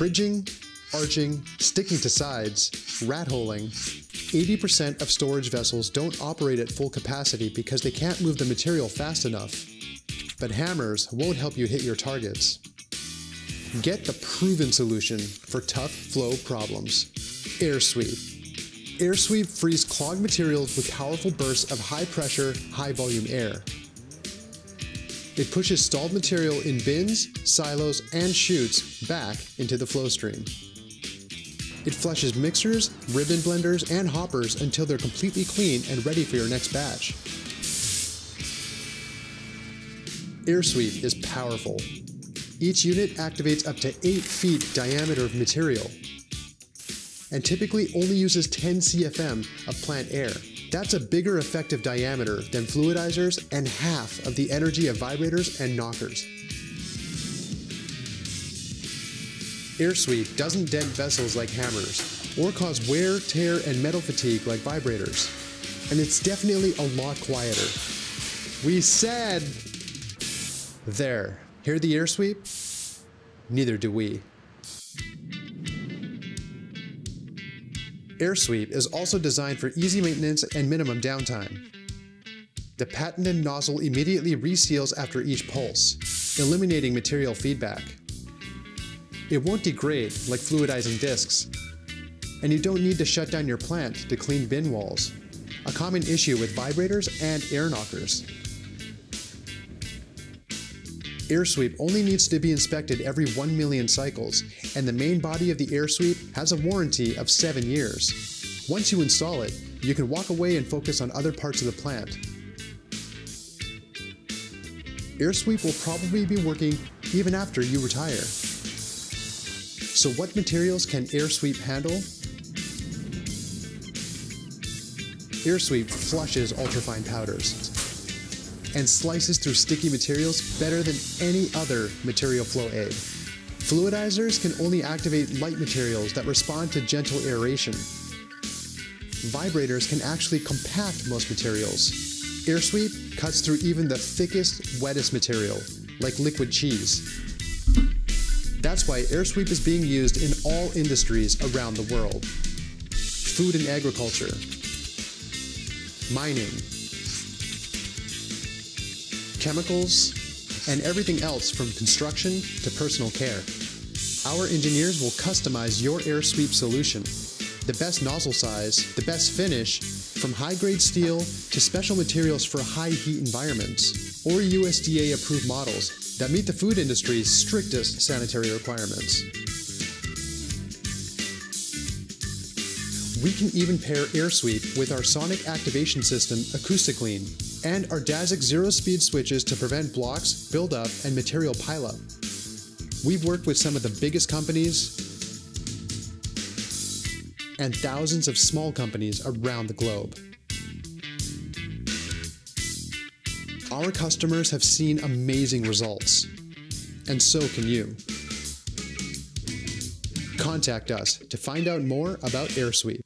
Bridging, arching, sticking to sides, rat holing, 80% of storage vessels don't operate at full capacity because they can't move the material fast enough. But hammers won't help you hit your targets. Get the proven solution for tough flow problems. AirSweep. AirSweep frees clogged materials with powerful bursts of high pressure, high volume air. It pushes stalled material in bins, silos, and chutes back into the flow stream. It flushes mixers, ribbon blenders, and hoppers until they're completely clean and ready for your next batch. AirSweep is powerful. Each unit activates up to 8 feet diameter of material and typically only uses 10 CFM of plant air. That's a bigger effective diameter than fluidizers and half of the energy of vibrators and knockers. AirSweep doesn't dent vessels like hammers, or cause wear, tear, and metal fatigue like vibrators. And it's definitely a lot quieter. We said... There. Hear the AirSweep? Neither do we. AirSweep is also designed for easy maintenance and minimum downtime. The patented nozzle immediately reseals after each pulse, eliminating material feedback. It won't degrade like fluidizing discs. And you don't need to shut down your plant to clean bin walls, a common issue with vibrators and air knockers. AirSweep only needs to be inspected every 1 million cycles, and the main body of the AirSweep has a warranty of 7 years. Once you install it, you can walk away and focus on other parts of the plant. AirSweep will probably be working even after you retire. So what materials can AirSweep handle? AirSweep flushes ultrafine powders and slices through sticky materials better than any other material flow aid. Fluidizers can only activate light materials that respond to gentle aeration. Vibrators can actually compact most materials. AirSweep cuts through even the thickest, wettest material, like liquid cheese. That's why AirSweep is being used in all industries around the world. Food and agriculture, mining, chemicals, and everything else from construction to personal care. Our engineers will customize your AirSweep solution. The best nozzle size, the best finish, from high-grade steel to special materials for high heat environments, or USDA approved models that meet the food industry's strictest sanitary requirements. We can even pair AirSweep with our sonic activation system AcoustiClean and our DASIC zero speed switches to prevent blocks, buildup, and material pileup. We've worked with some of the biggest companies and thousands of small companies around the globe. Our customers have seen amazing results, and so can you. Contact us to find out more about AirSweep.